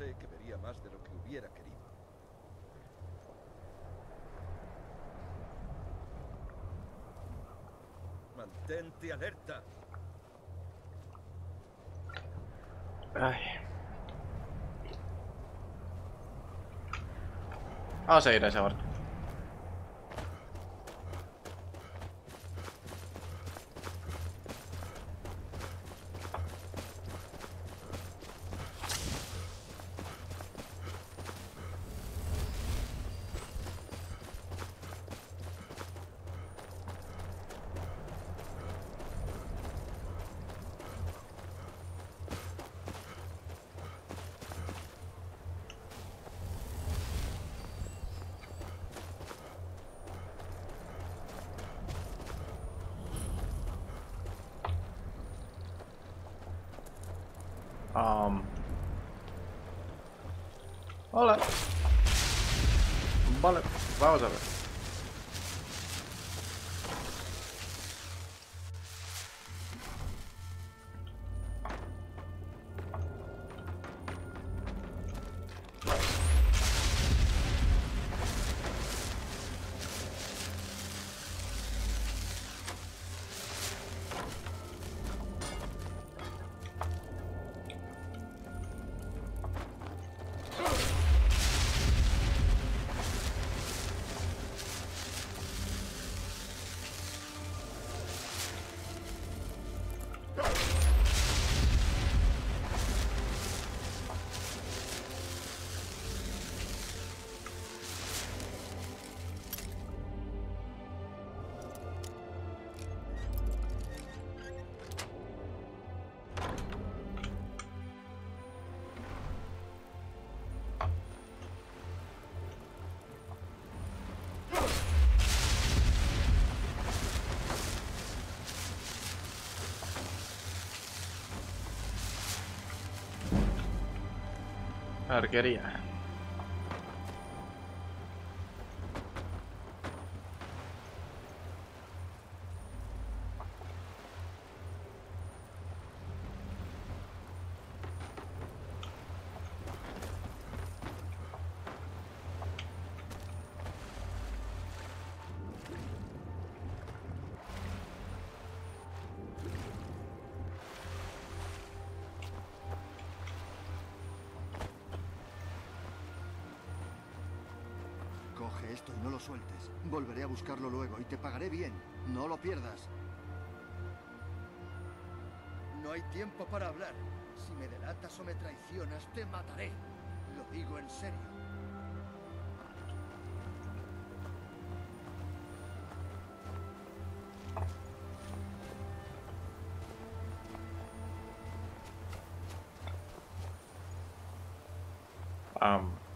Sé que vería más de lo que hubiera querido. Mantente alerta. Ay. Vamos a ir a esa barca. Um. Hola. Vale, vamos a ver. Arquería. Esto y no lo sueltes. Volveré a buscarlo luego y te pagaré bien. No lo pierdas. No hay tiempo para hablar. Si me delatas o me traicionas, te mataré. Lo digo en serio. Basta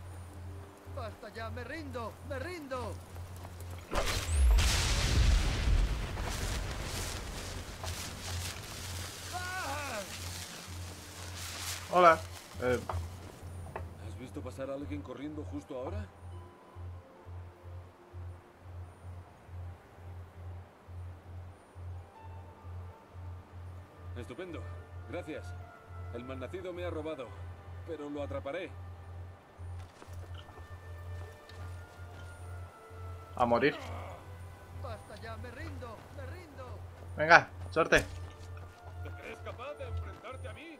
ya, me rindo, me rindo. ¡Ah! hola. Eh, ¿Has visto pasar a alguien corriendo justo ahora? Estupendo. Gracias. El malnacido me ha robado, pero lo atraparé. A morir. Basta ya, me rindo, me rindo. Venga, suerte. ¿Te crees capaz de enfrentarte a mí?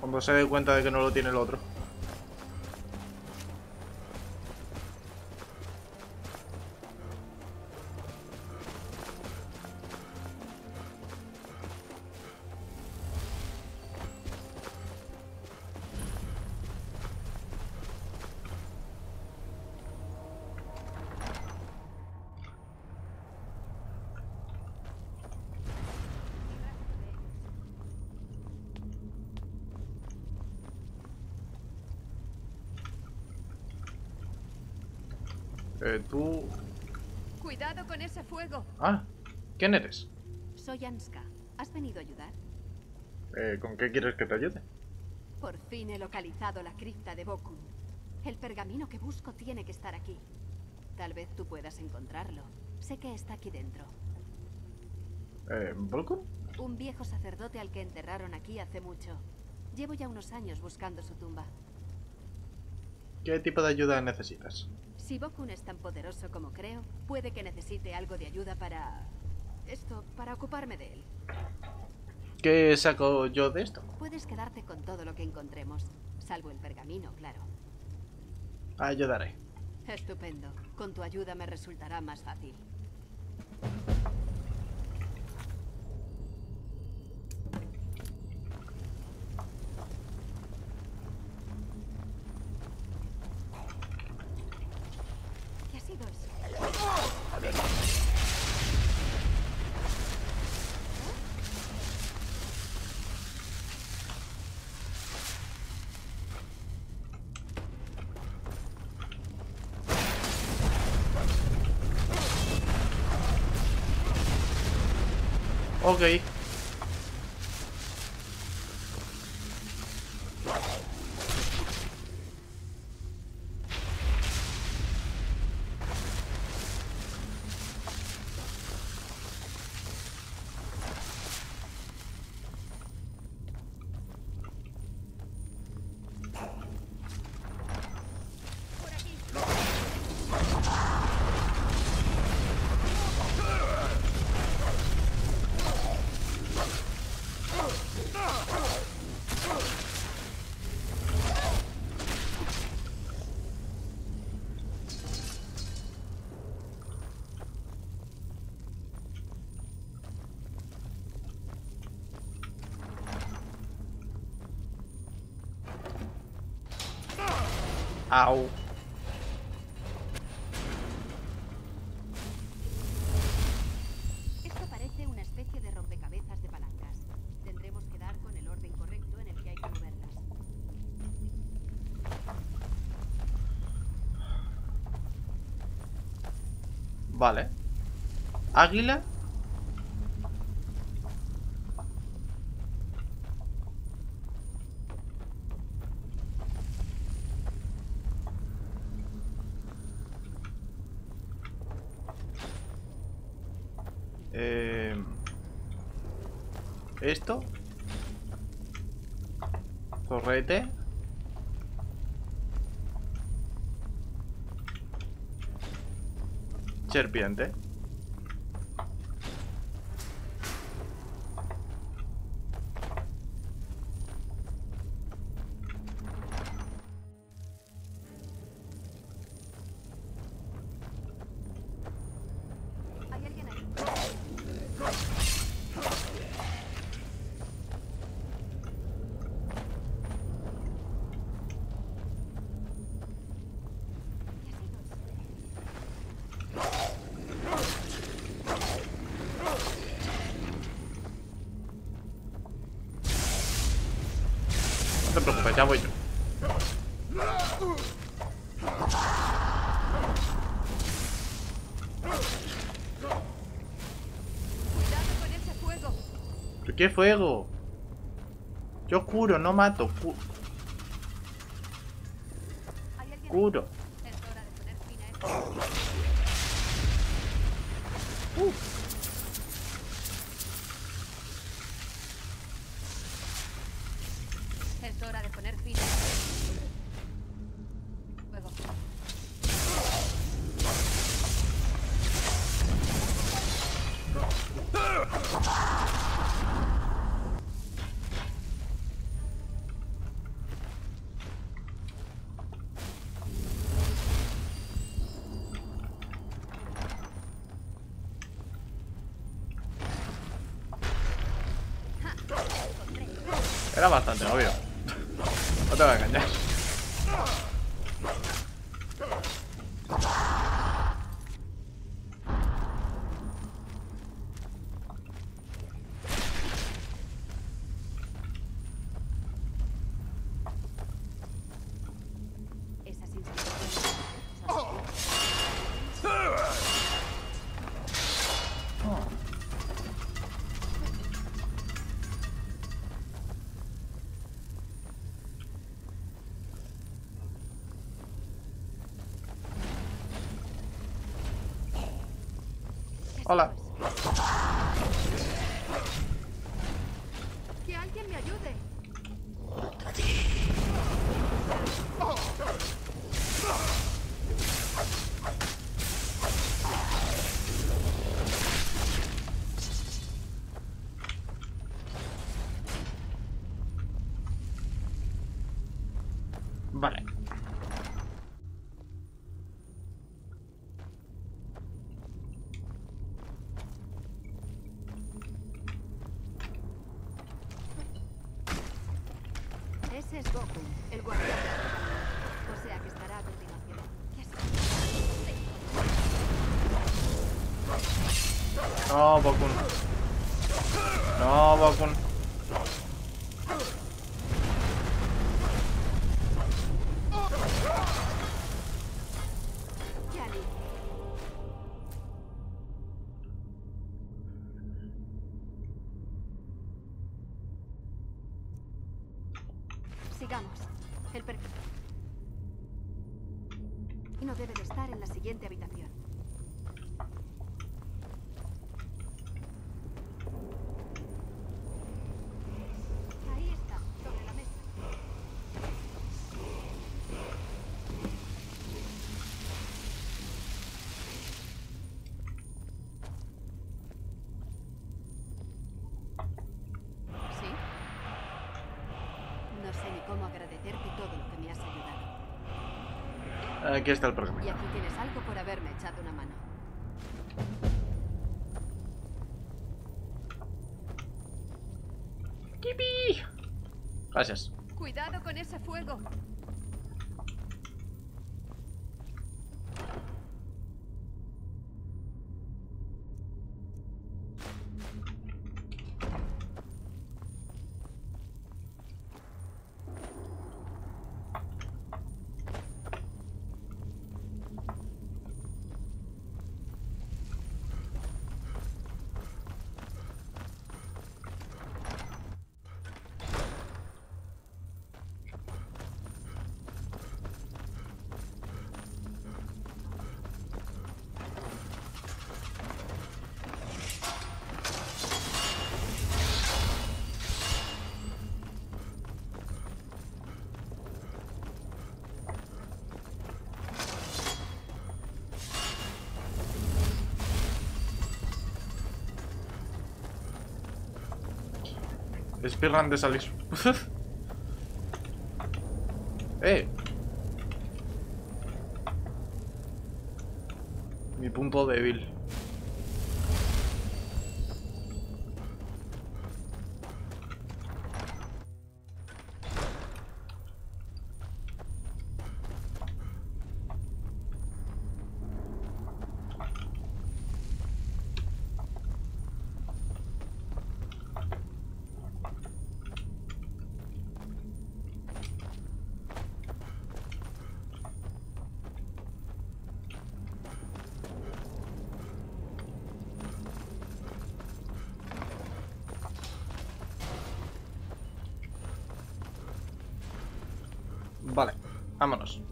Cuando se dé cuenta de que no lo tiene el otro. Eh, tú... Cuidado con ese fuego. Ah, ¿quién eres? Soy Anska. ¿Has venido a ayudar? Eh, ¿Con qué quieres que te ayude? Por fin he localizado la cripta de Bokun. El pergamino que busco tiene que estar aquí. Tal vez tú puedas encontrarlo. Sé que está aquí dentro. Eh, ¿Volcom? Un viejo sacerdote al que enterraron aquí hace mucho. Llevo ya unos años buscando su tumba. ¿Qué tipo de ayuda necesitas? Si Bokun es tan poderoso como creo, puede que necesite algo de ayuda para... Esto, para ocuparme de él. ¿Qué saco yo de esto? Puedes quedarte con todo lo que encontremos, salvo el pergamino, claro. Ayudaré. Estupendo. Con tu ayuda me resultará más fácil. Ok. Au. Esto parece una especie de rompecabezas de palancas. Tendremos que dar con el orden correcto en el que hay que moverlas. Vale. Águila. Eh, esto. Torrete. Serpiente. Preocupes, ya voy yo. ¿Pero qué fuego? Yo curo, no mato. curo. Era bastante obvio. No te voy a engañar. Hola. Que alguien me ayude. Es Goku, el guardián. O sea que estará a continuación. ¿Qué has No, Bokun. No, Bokun. Sigamos. El per... Y no debe de estar en la siguiente habitación. Ahí está, sobre la mesa. ¿Sí? No sé ni cómo agradecerte todo lo que me has ayudado. Aquí está el Y programa. aquí tienes algo por haberme echado una mano. ¡Kipi! Gracias. Cuidado con ese fuego. Speedrun de salir. Vale, vámonos.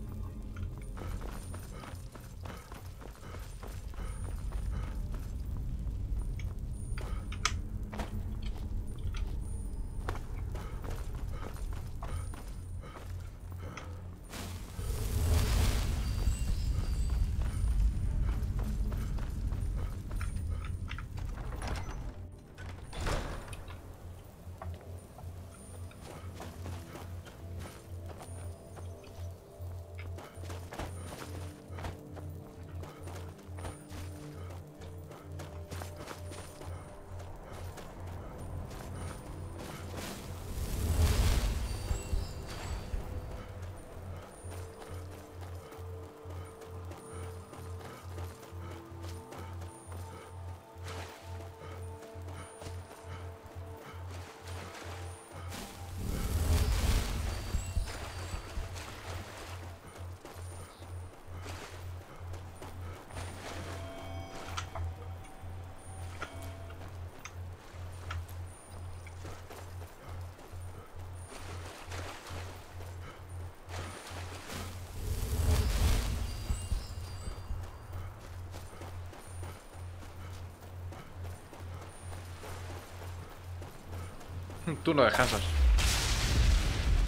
Tú no descansas.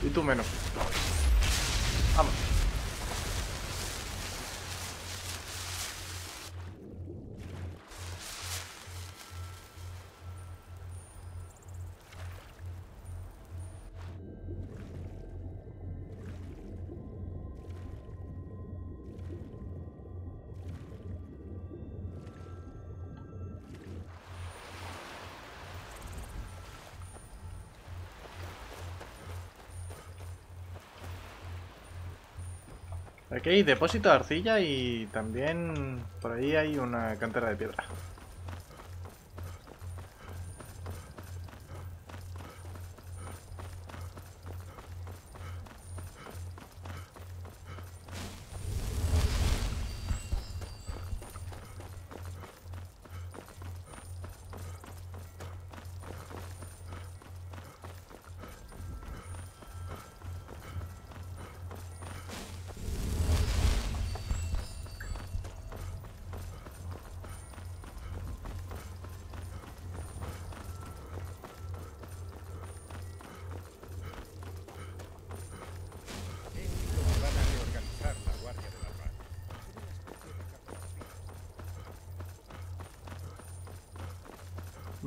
Y tú menos. Aquí hay depósito de arcilla y también por ahí hay una cantera de piedra.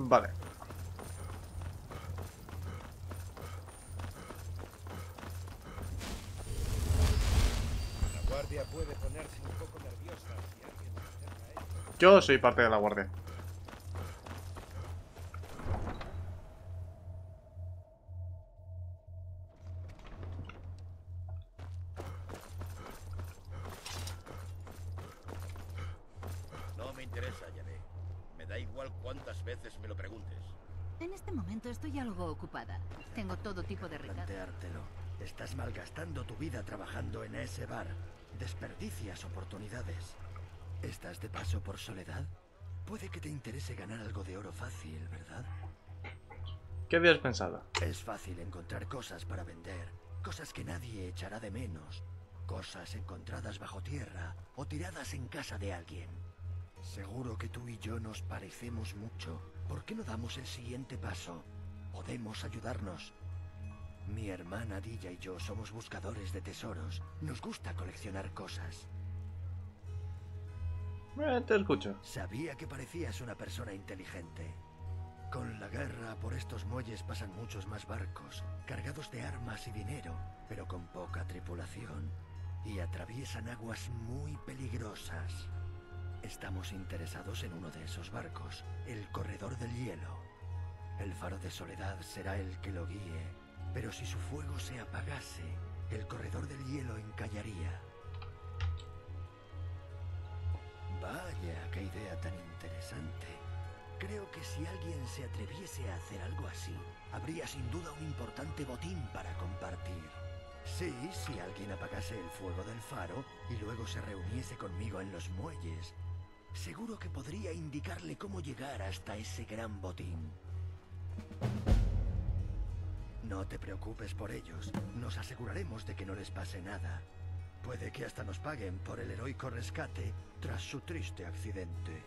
Vale. La Guardia puede ponerse un poco nerviosa si alguien. Yo soy parte de la guardia. Malgastando tu vida trabajando en ese bar. Desperdicias oportunidades. ¿Estás de paso por soledad? Puede que te interese ganar algo de oro fácil, ¿verdad? ¿Qué habías pensado? Es fácil encontrar cosas para vender, cosas que nadie echará de menos, cosas encontradas bajo tierra o tiradas en casa de alguien. Seguro que tú y yo nos parecemos mucho. ¿Por qué no damos el siguiente paso? Podemos ayudarnos. Mi hermana Dilla y yo somos buscadores de tesoros. Nos gusta coleccionar cosas. Eh, te escucho. Sabía que parecías una persona inteligente. Con la guerra por estos muelles pasan muchos más barcos, cargados de armas y dinero, pero con poca tripulación, y atraviesan aguas muy peligrosas. Estamos interesados en uno de esos barcos, el Corredor del Hielo. El faro de Soledad será el que lo guíe, pero si su fuego se apagase, el Corredor del Hielo encallaría. Vaya, qué idea tan interesante. Creo que si alguien se atreviese a hacer algo así, habría sin duda un importante botín para compartir. Sí, si alguien apagase el fuego del faro y luego se reuniese conmigo en los muelles, seguro que podría indicarle cómo llegar hasta ese gran botín. No te preocupes por ellos, nos aseguraremos de que no les pase nada. Puede que hasta nos paguen por el heroico rescate tras su triste accidente.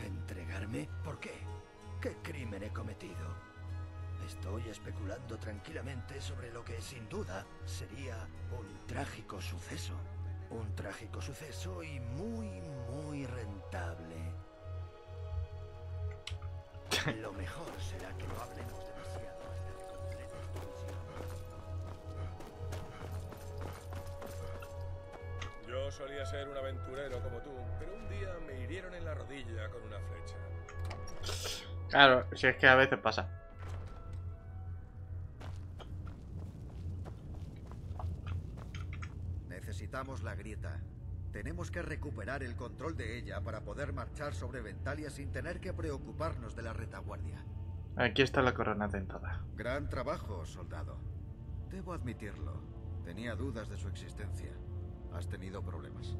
¿Entregarme? ¿Por qué? ¿Qué crimen he cometido? Estoy especulando tranquilamente sobre lo que sin duda sería un trágico suceso. Un trágico suceso y muy, muy rentable. Lo mejor será que no hablemos demasiado hasta que completes tu misión. Yo solía ser un aventurero como tú, pero un día me hirieron en la rodilla con una flecha. Claro, si es que a veces pasa. Necesitamos la grieta. Tenemos que recuperar el control de ella para poder marchar sobre Ventalia sin tener que preocuparnos de la retaguardia. Aquí está la corona dentada. Gran trabajo, soldado. Debo admitirlo. Tenía dudas de su existencia. Has tenido problemas.